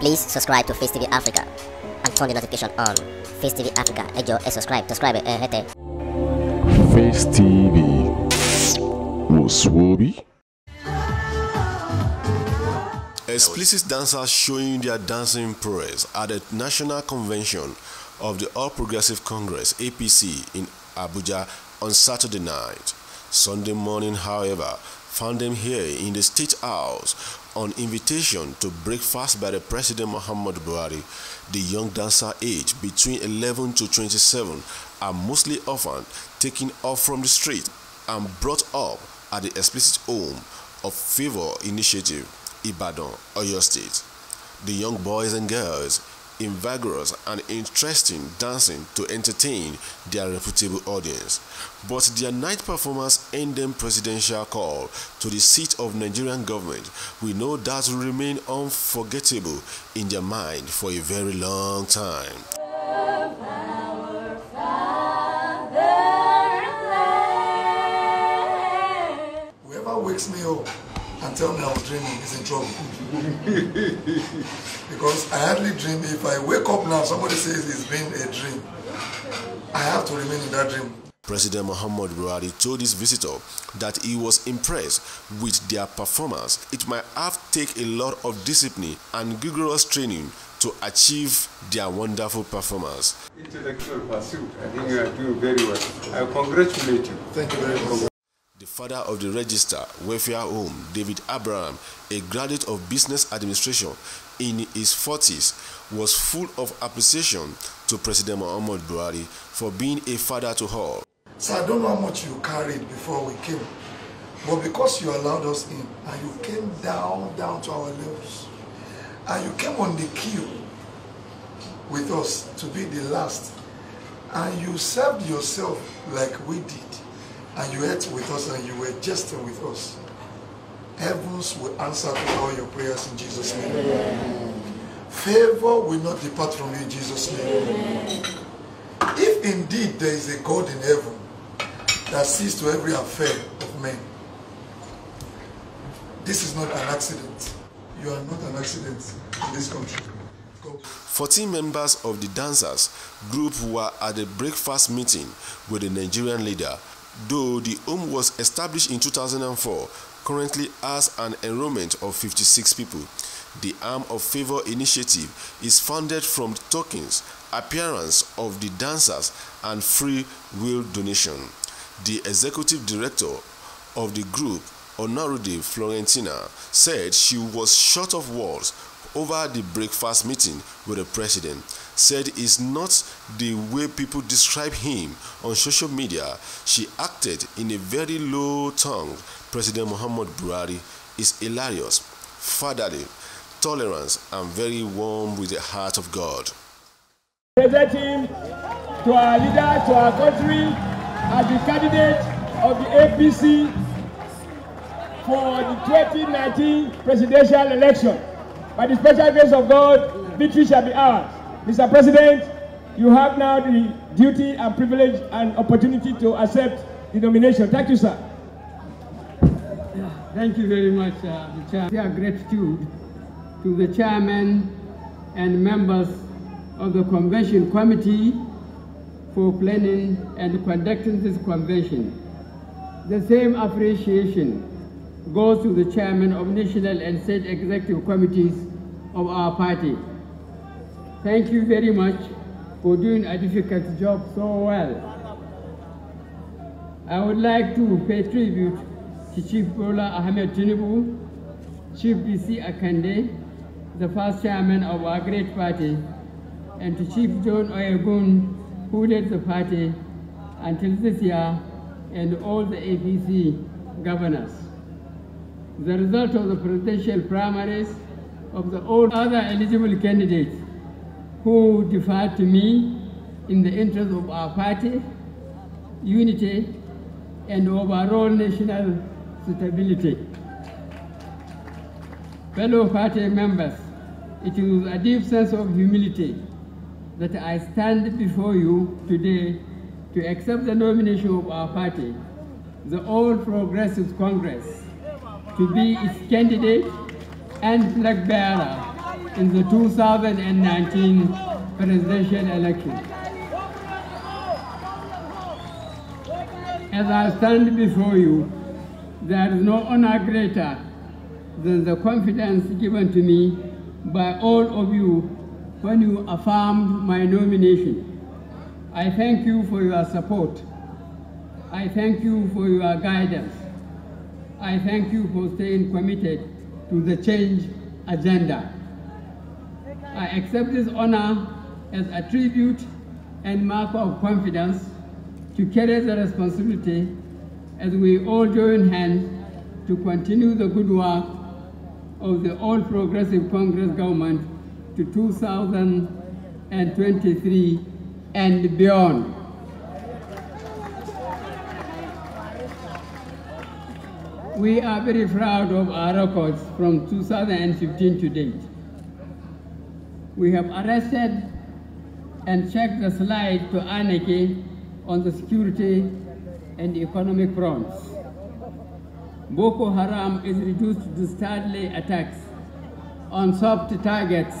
Please subscribe to Face TV Africa and turn the notification on. Face TV Africa, ẹ jọ̀ọ́ ẹ subscribe, subscribe eh, ẹ hẹ́tẹ̀. Face TV Muswobi. Explicit dancers showing their dancing prowess at the National Convention of the All Progressive Congress APC in Abuja on Saturday night. Sunday morning, however, found them here in the State House on invitation to breakfast by the President Muhammad Buhari. The young dancer aged between 11 to 27 are mostly orphaned, taken off from the street and brought up at the explicit home of Favor Initiative, Ibadan, Oyo State. The young boys and girls in vigorous and interesting dancing to entertain their reputable audience. But their night performance earned them presidential call to the seat of Nigerian government. We know that will remain unforgettable in their mind for a very long time. Whoever wakes me up and tell me I was dreaming is in trouble. because I hardly dream. If I wake up now, somebody says it's been a dream. I have to remain in that dream. President Muhammad Buhari told his visitor that he was impressed with their performance. It might have taken a lot of discipline and rigorous training to achieve their wonderful performance. Intellectual pursuit. I think you are doing very well. I congratulate you. Thank you very much. The father of the register, Welfare Home, David Abraham, a graduate of business administration in his 40s, was full of appreciation to President Muhammad Buhari for being a father to all. So I don't know how much you carried before we came. But because you allowed us in and you came down, down to our levels, and you came on the queue with us to be the last, and you served yourself like we did, and you ate with us and you were jesting with us, heavens will answer to all your prayers in Jesus' name. Favor will not depart from you in Jesus' name. If indeed there is a God in heaven that sees to every affair of men, this is not an accident. You are not an accident in this country. God. 14 members of the dancers group were at the breakfast meeting with the Nigerian leader. Though the home was established in 2004, currently has an enrollment of 56 people. The Arm of Favor initiative is funded from tokens, appearance of the dancers, and free will donation. The executive director of the group, Honorable Florentina, said she was short of words over the breakfast meeting with the president. Said it's not the way people describe him on social media. She acted in a very low tone. President Muhammad Buhari is hilarious, fatherly, tolerant, and very warm with the heart of God. present him to our leader, to our country, as the candidate of the APC for the 2019 presidential election. By the special grace of God, victory shall be ours. Mr. President, you have now the duty and privilege and opportunity to accept the nomination. Thank you, sir. Thank you very much, uh, the chair. Our gratitude to the chairman and members of the convention committee for planning and conducting this convention. The same appreciation goes to the chairman of national and state executive committees of our party. Thank you very much for doing a difficult job so well. I would like to pay tribute to Chief Bola Ahmed Tinubu, Chief Bisi Akande, the first chairman of our great party, and to Chief John Oyegun, who led the party until this year, and all the APC governors. The result of the presidential primaries of the all other eligible candidates who deferred to me in the interest of our party, unity, and overall national stability. Fellow party members, it is a deep sense of humility that I stand before you today to accept the nomination of our party, the All Progressive Congress, to be its candidate and flag bearer in the 2019 presidential election. As I stand before you, there is no honor greater than the confidence given to me by all of you when you affirmed my nomination. I thank you for your support. I thank you for your guidance. I thank you for staying committed to the change agenda. I accept this honor as a tribute and mark of confidence to carry the responsibility as we all join hands to continue the good work of the All Progressive Congress government to 2023 and beyond. We are very proud of our records from 2015 to date. We have arrested and checked the slide to anarchy on the security and economic fronts. Boko Haram is reduced to deadly attacks on soft targets.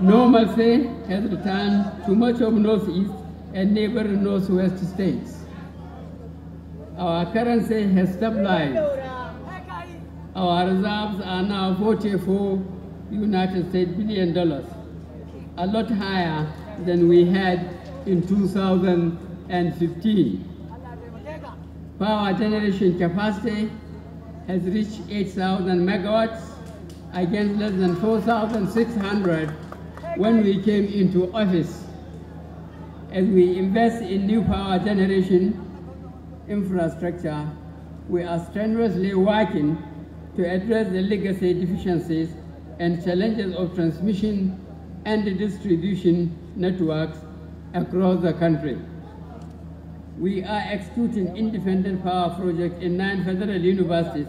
Normalcy has returned to much of Northeast and neighboring Northwest states. Our currency has stabilized. Our reserves are now 44 United States billion dollars, a lot higher than we had in 2015. Power generation capacity has reached 8,000 megawatts against less than 4,600 when we came into office. As we invest in new power generation infrastructure, we are strenuously working to address the legacy deficiencies and challenges of transmission and distribution networks across the country. We are executing independent power projects in nine federal universities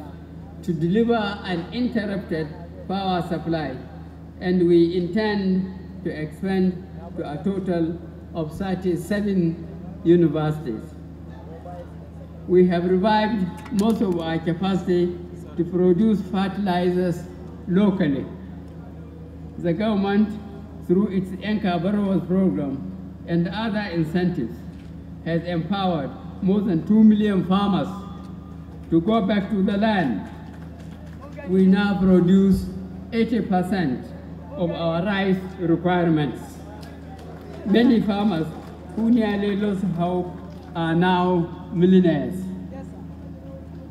to deliver an uninterrupted power supply, and we intend to expand to a total of 37 universities. We have revived most of our capacity to produce fertilizers locally. The government, through its Anchor Borrowers Program and other incentives, has empowered more than 2 million farmers to go back to the land. We now produce 80% of our rice requirements. Many farmers who nearly lost hope are now millionaires.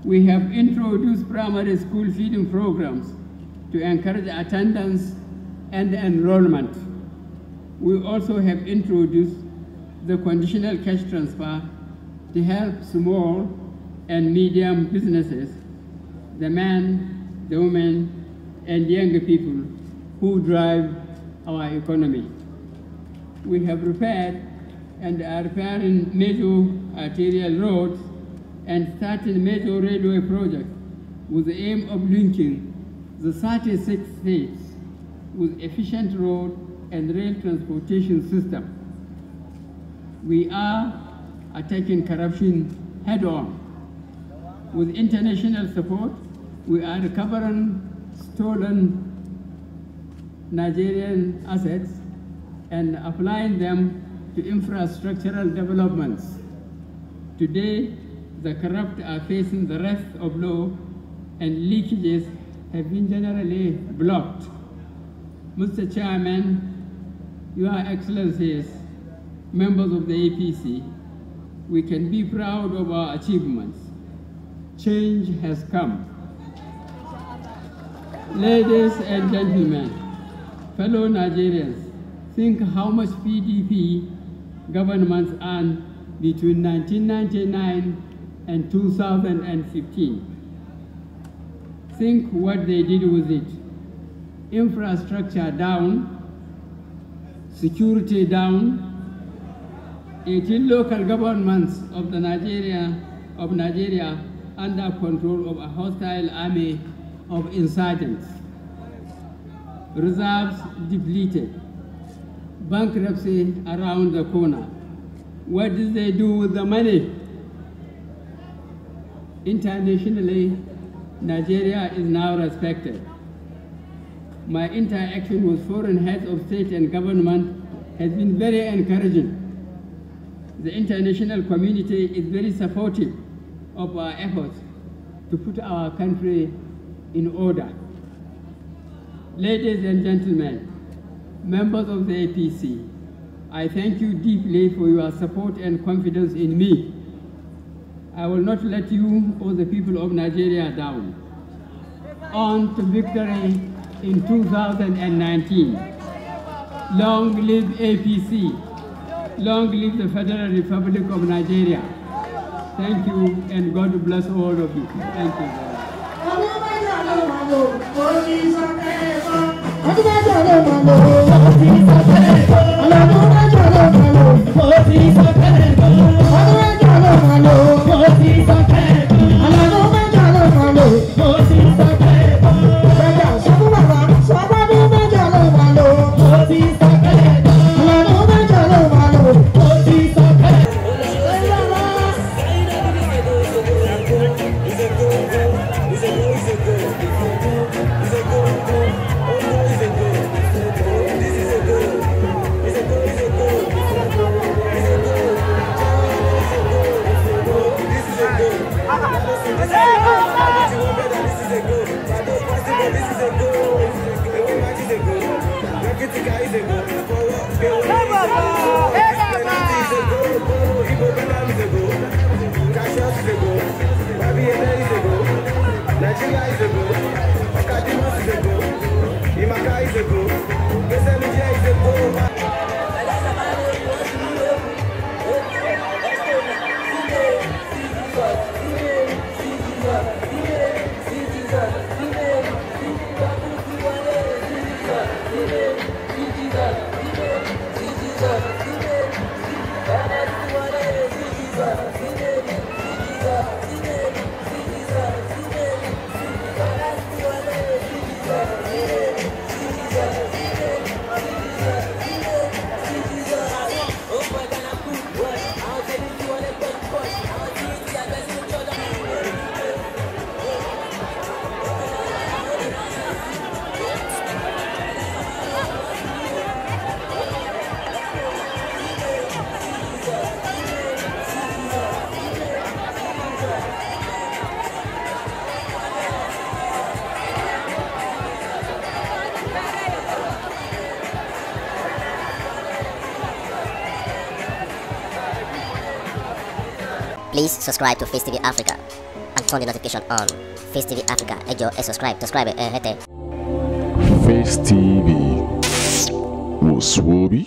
We have introduced primary school feeding programs to encourage attendance and enrollment. We also have introduced the conditional cash transfer to help small and medium businesses, the men, the women, and younger people who drive our economy. We have repaired and are repairing major arterial roads and starting major railway projects with the aim of linking the 36 states with efficient road and rail transportation system. We are attacking corruption head on. With international support, we are recovering stolen Nigerian assets and applying them to infrastructural developments. Today, the corrupt are facing the wrath of law and leakages have been generally blocked. Mr. Chairman, Your Excellencies, members of the APC, we can be proud of our achievements. Change has come. Ladies and gentlemen, fellow Nigerians, think how much PDP governments earned between 1999 and 2015. Think what they did with it. Infrastructure down, security down, 18 local governments of the Nigeria of Nigeria under control of a hostile army of insurgents. Reserves depleted. Bankruptcy around the corner. What did they do with the money? Internationally, Nigeria is now respected. My interaction with foreign heads of state and government has been very encouraging. The international community is very supportive of our efforts to put our country in order. Ladies and gentlemen, members of the APC, I thank you deeply for your support and confidence in me. I will not let you or the people of Nigeria down. On to victory in 2019. Long live APC. Long live the Federal Republic of Nigeria. Thank you and God bless all of you. Thank you. Go, Imaka is a go, Please subscribe to Face TV Africa and turn the notification on. Face TV Africa, jọ̀ọ́ ẹ subscribe, subscribe eh, hẹ́tẹ̀. Face TV. Was Swoby?